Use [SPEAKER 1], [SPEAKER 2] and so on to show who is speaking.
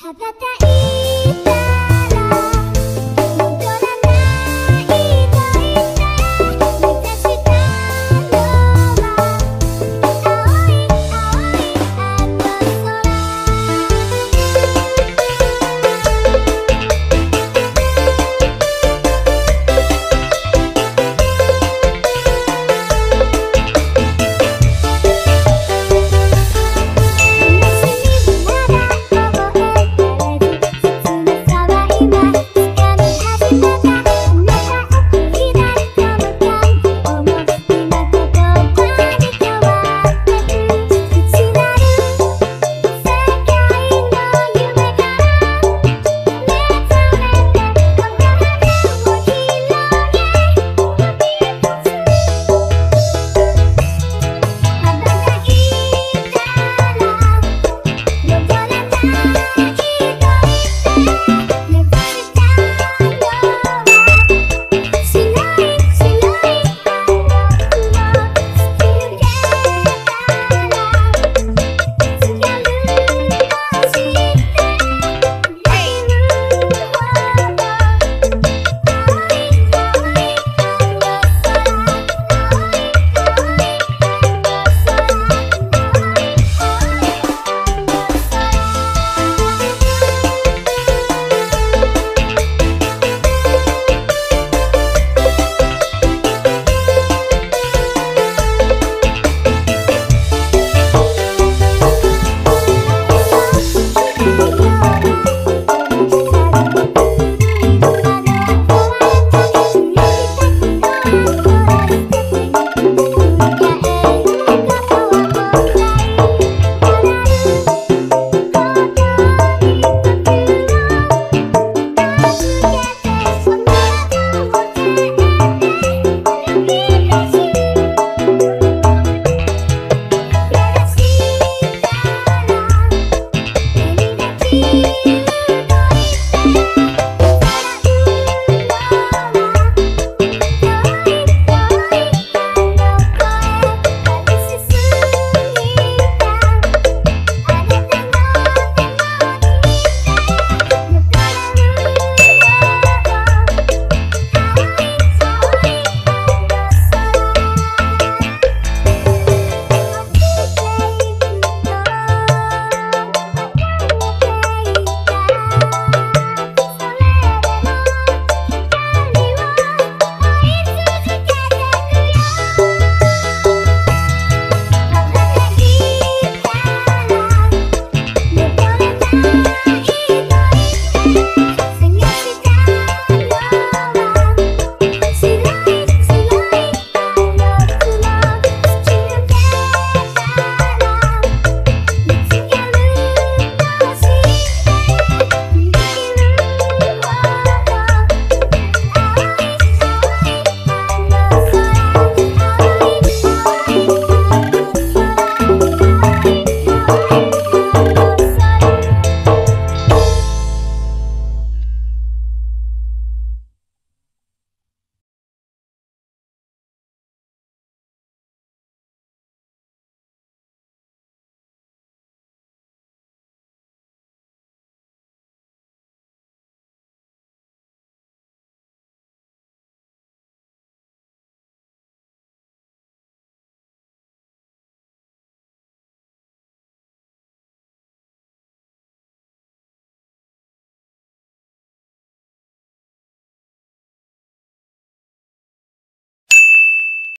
[SPEAKER 1] 羽ばたいた